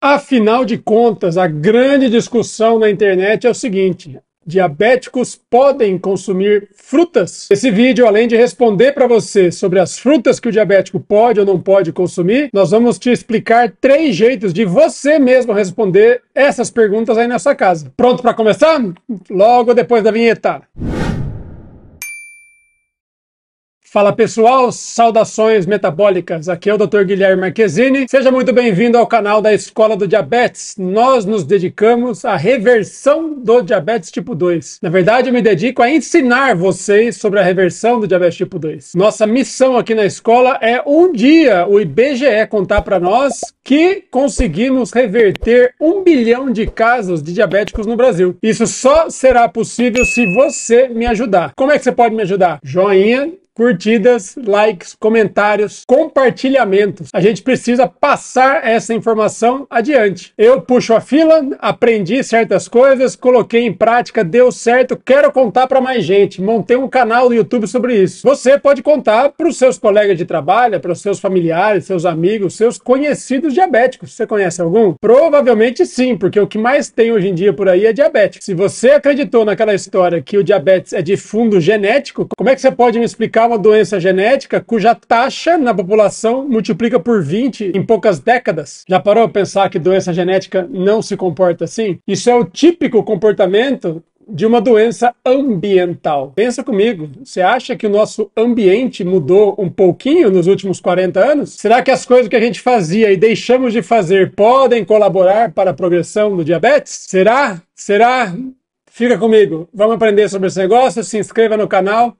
Afinal de contas, a grande discussão na internet é o seguinte: diabéticos podem consumir frutas? Esse vídeo, além de responder para você sobre as frutas que o diabético pode ou não pode consumir, nós vamos te explicar três jeitos de você mesmo responder essas perguntas aí na sua casa. Pronto para começar? Logo depois da vinheta. Fala pessoal, saudações metabólicas. Aqui é o Dr. Guilherme Marquezine. Seja muito bem-vindo ao canal da Escola do Diabetes. Nós nos dedicamos à reversão do diabetes tipo 2. Na verdade, eu me dedico a ensinar vocês sobre a reversão do diabetes tipo 2. Nossa missão aqui na escola é um dia o IBGE contar para nós que conseguimos reverter um bilhão de casos de diabéticos no Brasil. Isso só será possível se você me ajudar. Como é que você pode me ajudar? Joinha curtidas, likes, comentários, compartilhamentos. A gente precisa passar essa informação adiante. Eu puxo a fila, aprendi certas coisas, coloquei em prática, deu certo, quero contar para mais gente. Montei um canal no YouTube sobre isso. Você pode contar para os seus colegas de trabalho, para os seus familiares, seus amigos, seus conhecidos diabéticos. Você conhece algum? Provavelmente sim, porque o que mais tem hoje em dia por aí é diabético. Se você acreditou naquela história que o diabetes é de fundo genético, como é que você pode me explicar uma doença genética cuja taxa na população multiplica por 20 em poucas décadas. Já parou a pensar que doença genética não se comporta assim? Isso é o típico comportamento de uma doença ambiental. Pensa comigo, você acha que o nosso ambiente mudou um pouquinho nos últimos 40 anos? Será que as coisas que a gente fazia e deixamos de fazer podem colaborar para a progressão do diabetes? Será? Será? Fica comigo, vamos aprender sobre esse negócio, se inscreva no canal.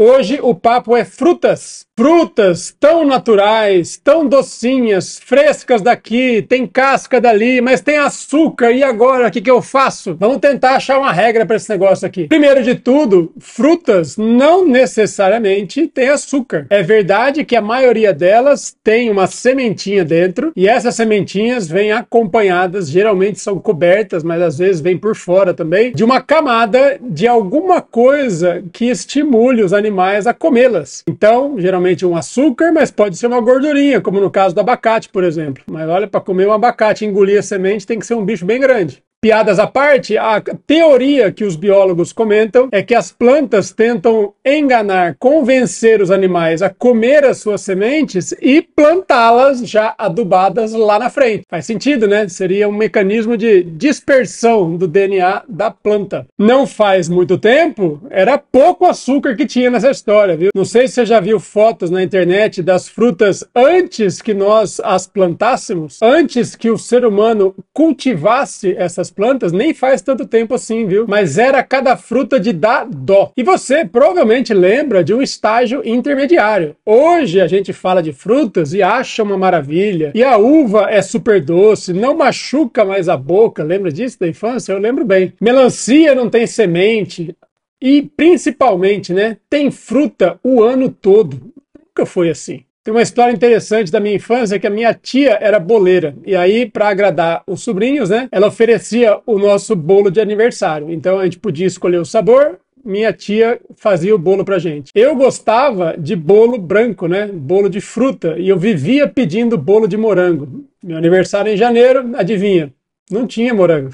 Hoje o papo é frutas. Frutas tão naturais, tão docinhas, frescas daqui, tem casca dali, mas tem açúcar. E agora, o que, que eu faço? Vamos tentar achar uma regra para esse negócio aqui. Primeiro de tudo, frutas não necessariamente têm açúcar. É verdade que a maioria delas tem uma sementinha dentro e essas sementinhas vêm acompanhadas, geralmente são cobertas, mas às vezes vêm por fora também, de uma camada de alguma coisa que estimule os animais a comê-las. Então, geralmente um açúcar, mas pode ser uma gordurinha, como no caso do abacate, por exemplo. Mas olha, para comer um abacate engolir a semente tem que ser um bicho bem grande. Piadas à parte, a teoria que os biólogos comentam é que as plantas tentam enganar, convencer os animais a comer as suas sementes e plantá-las já adubadas lá na frente. Faz sentido, né? Seria um mecanismo de dispersão do DNA da planta. Não faz muito tempo, era pouco açúcar que tinha nessa história, viu? Não sei se você já viu fotos na internet das frutas antes que nós as plantássemos, antes que o ser humano cultivasse essas das plantas nem faz tanto tempo assim, viu? Mas era cada fruta de dar dó. E você provavelmente lembra de um estágio intermediário. Hoje a gente fala de frutas e acha uma maravilha. E a uva é super doce, não machuca mais a boca. Lembra disso da infância? Eu lembro bem. Melancia não tem semente. E principalmente, né, tem fruta o ano todo. Nunca foi assim. Tem uma história interessante da minha infância que a minha tia era boleira. E aí, para agradar os sobrinhos, né, ela oferecia o nosso bolo de aniversário. Então a gente podia escolher o sabor, minha tia fazia o bolo pra gente. Eu gostava de bolo branco, né? Bolo de fruta. E eu vivia pedindo bolo de morango. Meu aniversário é em janeiro, adivinha? Não tinha morango.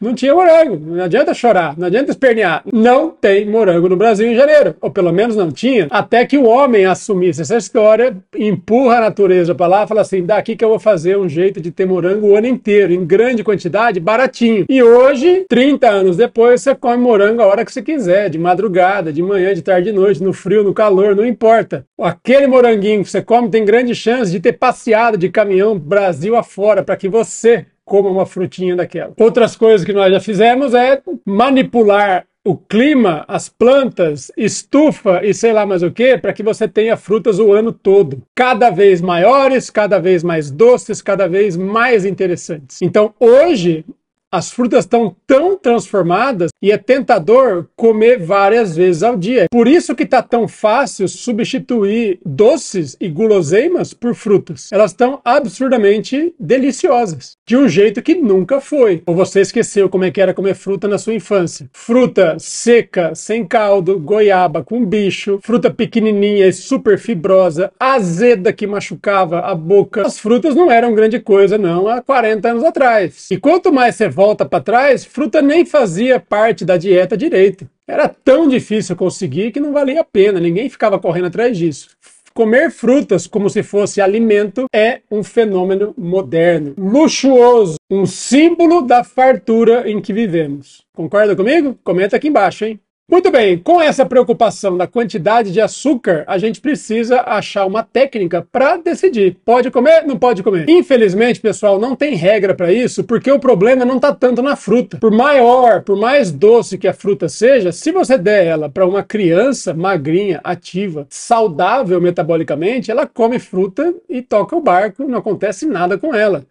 Não tinha morango. Não adianta chorar, não adianta espernear. Não tem morango no Brasil em janeiro. Ou pelo menos não tinha. Até que o homem assumisse essa história, empurra a natureza para lá fala assim: daqui que eu vou fazer um jeito de ter morango o ano inteiro, em grande quantidade, baratinho. E hoje, 30 anos depois, você come morango a hora que você quiser, de madrugada, de manhã, de tarde, de noite, no frio, no calor, não importa. Aquele moranguinho que você come tem grande chance de ter passeado de caminhão Brasil afora para que você coma uma frutinha daquela. Outras coisas que nós já fizemos é manipular o clima, as plantas, estufa e sei lá mais o que, para que você tenha frutas o ano todo. Cada vez maiores, cada vez mais doces, cada vez mais interessantes. Então hoje As frutas estão tão transformadas e é tentador comer várias vezes ao dia. Por isso que está tão fácil substituir doces e guloseimas por frutas. Elas estão absurdamente deliciosas, de um jeito que nunca foi. Ou você esqueceu como é que era comer fruta na sua infância? Fruta seca, sem caldo, goiaba com bicho, fruta pequenininha e super fibrosa, azeda que machucava a boca. As frutas não eram grande coisa não há 40 anos atrás. E quanto mais você volta para trás, fruta nem fazia parte da dieta direito. Era tão difícil conseguir que não valia a pena, ninguém ficava correndo atrás disso. Comer frutas como se fosse alimento é um fenômeno moderno, luxuoso, um símbolo da fartura em que vivemos. Concorda comigo? Comenta aqui embaixo, hein? Muito bem, com essa preocupação da quantidade de açúcar, a gente precisa achar uma técnica para decidir. Pode comer? Não pode comer? Infelizmente, pessoal, não tem regra para isso, porque o problema não está tanto na fruta. Por maior, por mais doce que a fruta seja, se você der ela para uma criança magrinha, ativa, saudável metabolicamente, ela come fruta e toca o barco, não acontece nada com ela.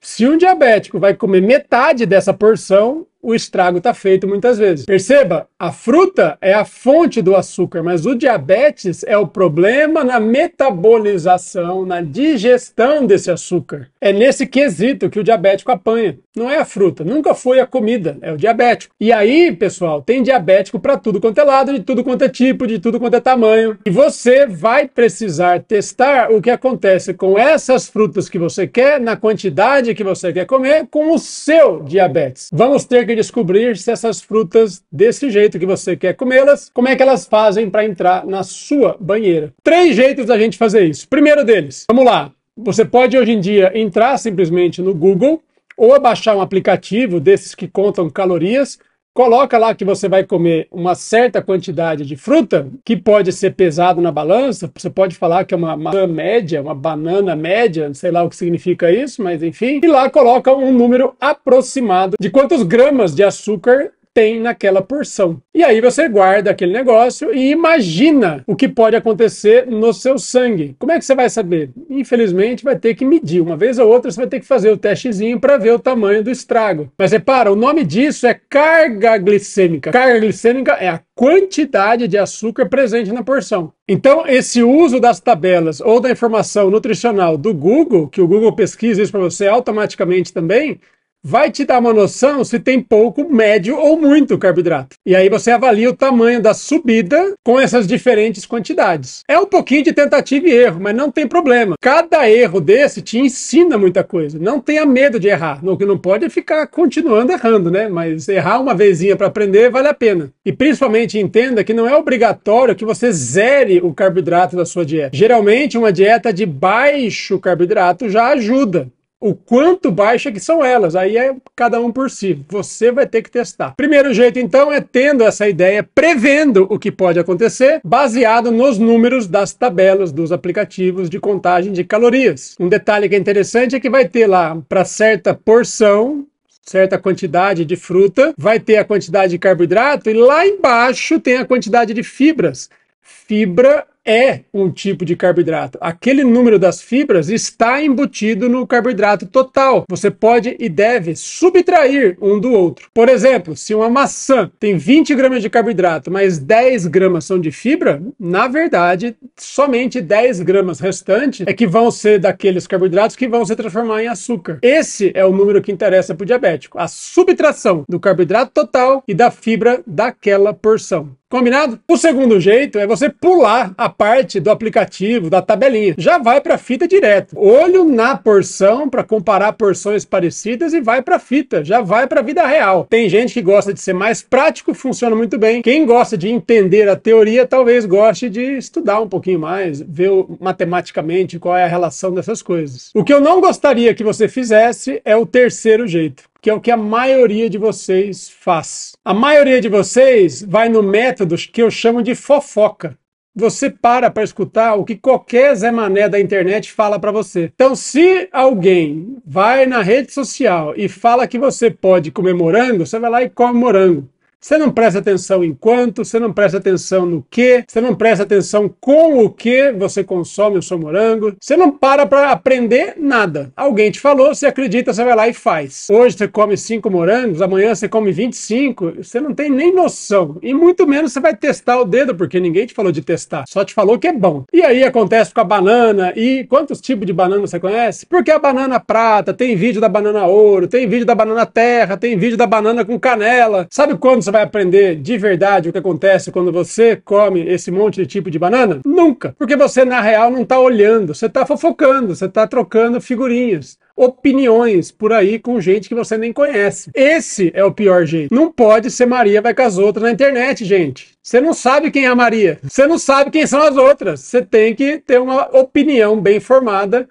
Se um diabético vai comer metade dessa porção, o estrago está feito muitas vezes. Perceba, a fruta é a fonte do açúcar, mas o diabetes é o problema na metabolização, na digestão desse açúcar. É nesse quesito que o diabético apanha. Não é a fruta, nunca foi a comida, é o diabético. E aí, pessoal, tem diabético para tudo quanto é lado, de tudo quanto é tipo, de tudo quanto é tamanho. E você vai precisar testar o que acontece com essas frutas que você quer, na quantidade que você quer comer, com o seu diabetes. Vamos ter que descobrir se essas frutas desse jeito que você quer comê-las, como é que elas fazem para entrar na sua banheira. Três jeitos da gente fazer isso. Primeiro deles, vamos lá. Você pode hoje em dia entrar simplesmente no Google ou baixar um aplicativo desses que contam calorias coloca lá que você vai comer uma certa quantidade de fruta, que pode ser pesado na balança, você pode falar que é uma maçã média, uma banana média, sei lá o que significa isso, mas enfim, e lá coloca um número aproximado de quantos gramas de açúcar tem naquela porção. E aí você guarda aquele negócio e imagina o que pode acontecer no seu sangue. Como é que você vai saber? Infelizmente vai ter que medir. Uma vez ou outra você vai ter que fazer o testezinho para ver o tamanho do estrago. Mas repara, o nome disso é carga glicêmica. Carga glicêmica é a quantidade de açúcar presente na porção. Então, esse uso das tabelas ou da informação nutricional do Google, que o Google pesquisa isso para você automaticamente também, vai te dar uma noção se tem pouco, médio ou muito carboidrato. E aí você avalia o tamanho da subida com essas diferentes quantidades. É um pouquinho de tentativa e erro, mas não tem problema. Cada erro desse te ensina muita coisa. Não tenha medo de errar. O que não pode é ficar continuando errando, né? Mas errar uma vezinha para aprender vale a pena. E principalmente entenda que não é obrigatório que você zere o carboidrato da sua dieta. Geralmente uma dieta de baixo carboidrato já ajuda o quanto baixa que são elas. Aí é cada um por si. Você vai ter que testar. Primeiro jeito, então, é tendo essa ideia, prevendo o que pode acontecer, baseado nos números das tabelas dos aplicativos de contagem de calorias. Um detalhe que é interessante é que vai ter lá para certa porção certa quantidade de fruta, vai ter a quantidade de carboidrato e lá embaixo tem a quantidade de fibras. Fibra é um tipo de carboidrato. Aquele número das fibras está embutido no carboidrato total. Você pode e deve subtrair um do outro. Por exemplo, se uma maçã tem 20 gramas de carboidrato, mas 10 gramas são de fibra, na verdade, somente 10 gramas restantes é que vão ser daqueles carboidratos que vão se transformar em açúcar. Esse é o número que interessa para o diabético. A subtração do carboidrato total e da fibra daquela porção. Combinado? O segundo jeito é você pular a parte do aplicativo, da tabelinha. Já vai para a fita direto. Olho na porção para comparar porções parecidas e vai para a fita. Já vai para a vida real. Tem gente que gosta de ser mais prático, funciona muito bem. Quem gosta de entender a teoria, talvez goste de estudar um pouquinho mais, ver matematicamente qual é a relação dessas coisas. O que eu não gostaria que você fizesse é o terceiro jeito que é o que a maioria de vocês faz. A maioria de vocês vai no método que eu chamo de fofoca. Você para para escutar o que qualquer Zé Mané da internet fala para você. Então, se alguém vai na rede social e fala que você pode comer morango, você vai lá e come morango. Você não presta atenção em quanto, você não presta atenção no que, você não presta atenção com o que você consome o seu morango, você não para para aprender nada. Alguém te falou, você acredita, você vai lá e faz. Hoje você come cinco morangos, amanhã você come 25, você não tem nem noção. E muito menos você vai testar o dedo, porque ninguém te falou de testar, só te falou que é bom. E aí acontece com a banana, e quantos tipos de banana você conhece? Porque a banana prata, tem vídeo da banana ouro, tem vídeo da banana terra, tem vídeo da banana com canela. Sabe quando você vai aprender de verdade o que acontece quando você come esse monte de tipo de banana? Nunca. Porque você, na real, não está olhando, você está fofocando, você está trocando figurinhas opiniões por aí com gente que você nem conhece. Esse é o pior jeito. Não pode ser Maria vai com as outras na internet, gente. Você não sabe quem é a Maria. Você não sabe quem são as outras. Você tem que ter uma opinião bem formada,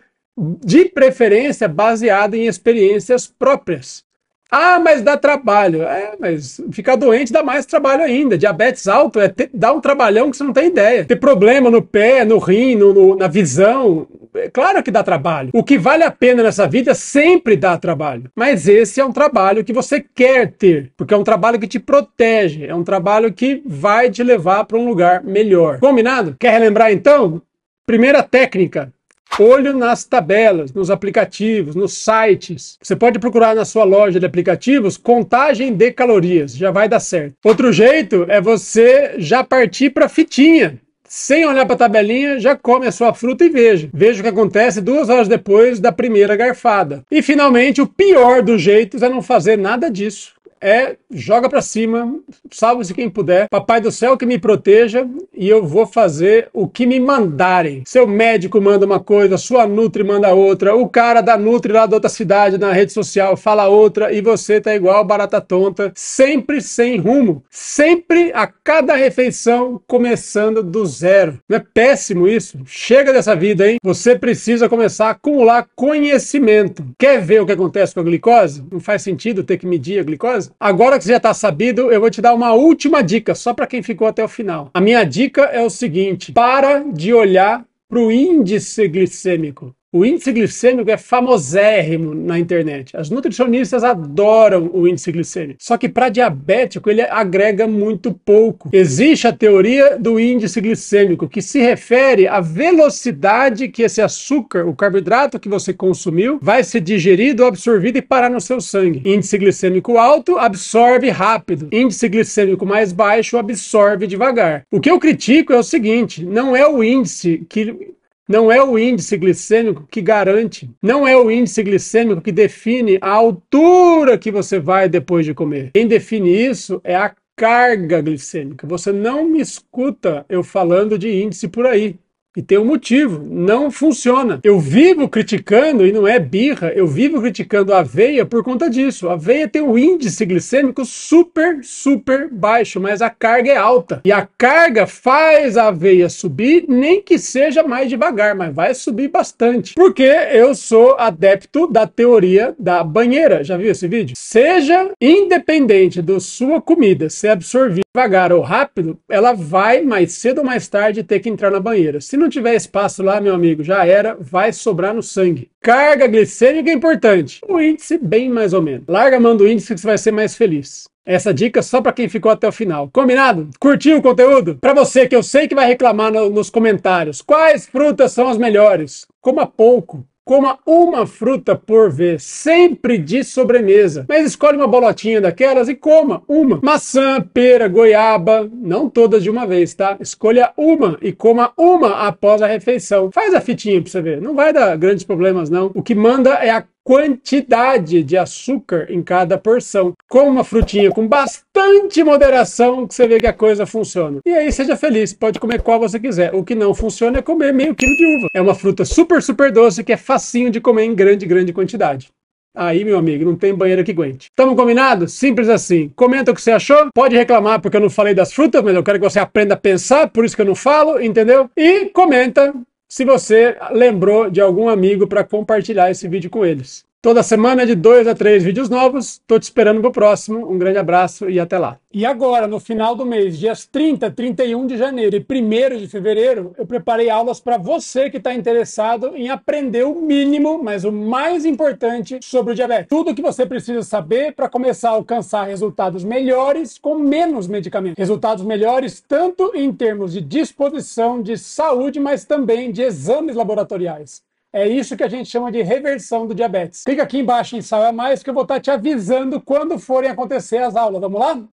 de preferência baseada em experiências próprias. Ah, mas dá trabalho. É, mas ficar doente dá mais trabalho ainda. Diabetes alto é ter, dá um trabalhão que você não tem ideia. Ter problema no pé, no rim, no, no, na visão. É claro que dá trabalho. O que vale a pena nessa vida sempre dá trabalho. Mas esse é um trabalho que você quer ter, porque é um trabalho que te protege, é um trabalho que vai te levar para um lugar melhor. Combinado? Quer relembrar então? Primeira técnica, olho nas tabelas, nos aplicativos, nos sites. Você pode procurar na sua loja de aplicativos contagem de calorias, já vai dar certo. Outro jeito é você já partir para fitinha. Sem olhar para a tabelinha, já come a sua fruta e veja. Veja o que acontece duas horas depois da primeira garfada. E finalmente, o pior dos jeitos é não fazer nada disso é joga para cima, salve-se quem puder. Papai do céu que me proteja e eu vou fazer o que me mandarem. Seu médico manda uma coisa, sua Nutri manda outra, o cara da Nutri lá da outra cidade na rede social fala outra e você tá igual barata tonta, sempre sem rumo, sempre a cada refeição começando do zero. Não é péssimo isso? Chega dessa vida, hein? Você precisa começar a acumular conhecimento. Quer ver o que acontece com a glicose? Não faz sentido ter que medir a glicose? Agora que já está sabido, eu vou te dar uma última dica, só para quem ficou até o final. A minha dica é o seguinte: para de olhar para o índice glicêmico. O índice glicêmico é famosérrimo na internet. As nutricionistas adoram o índice glicêmico. Só que para diabético ele agrega muito pouco. Existe a teoria do índice glicêmico, que se refere à velocidade que esse açúcar, o carboidrato que você consumiu, vai ser digerido, absorvido e parar no seu sangue. Índice glicêmico alto absorve rápido. Índice glicêmico mais baixo absorve devagar. O que eu critico é o seguinte: não é o índice que não é o índice glicêmico que garante, não é o índice glicêmico que define a altura que você vai depois de comer. Quem define isso é a carga glicêmica. Você não me escuta eu falando de índice por aí. E tem um motivo, não funciona. Eu vivo criticando, e não é birra, eu vivo criticando a aveia por conta disso. A aveia tem um índice glicêmico super, super baixo, mas a carga é alta. E a carga faz a aveia subir, nem que seja mais devagar, mas vai subir bastante. Porque eu sou adepto da teoria da banheira. Já viu esse vídeo? Seja independente da sua comida ser absorvida devagar ou rápido, ela vai mais cedo ou mais tarde ter que entrar na banheira. Se não tiver espaço lá, meu amigo, já era, vai sobrar no sangue. Carga glicêmica é importante. O índice, bem mais ou menos. Larga a mão do índice que você vai ser mais feliz. Essa dica só para quem ficou até o final. Combinado? Curtiu o conteúdo? Para você que eu sei que vai reclamar no, nos comentários, quais frutas são as melhores? Coma pouco. Coma uma fruta por vez, sempre de sobremesa. Mas escolhe uma bolotinha daquelas e coma uma. Maçã, pera, goiaba, não todas de uma vez, tá? Escolha uma e coma uma após a refeição. Faz a fitinha pra você ver. Não vai dar grandes problemas, não. O que manda é a quantidade de açúcar em cada porção. Com uma frutinha com bastante moderação que você vê que a coisa funciona. E aí seja feliz, pode comer qual você quiser. O que não funciona é comer meio quilo de uva. É uma fruta super, super doce que é facinho de comer em grande, grande quantidade. Aí, meu amigo, não tem banheiro que aguente. Tamo combinado? Simples assim. Comenta o que você achou. Pode reclamar porque eu não falei das frutas, mas eu quero que você aprenda a pensar, por isso que eu não falo, entendeu? E comenta se você lembrou de algum amigo para compartilhar esse vídeo com eles. Toda semana de dois a três vídeos novos. Tô te esperando pro próximo. Um grande abraço e até lá. E agora, no final do mês, dias 30, 31 de janeiro e 1 de fevereiro, eu preparei aulas para você que está interessado em aprender o mínimo, mas o mais importante sobre o diabetes. Tudo que você precisa saber para começar a alcançar resultados melhores com menos medicamentos. Resultados melhores tanto em termos de disposição de saúde, mas também de exames laboratoriais. É isso que a gente chama de reversão do diabetes. Clica aqui embaixo em Saiba Mais que eu vou estar te avisando quando forem acontecer as aulas. Vamos lá?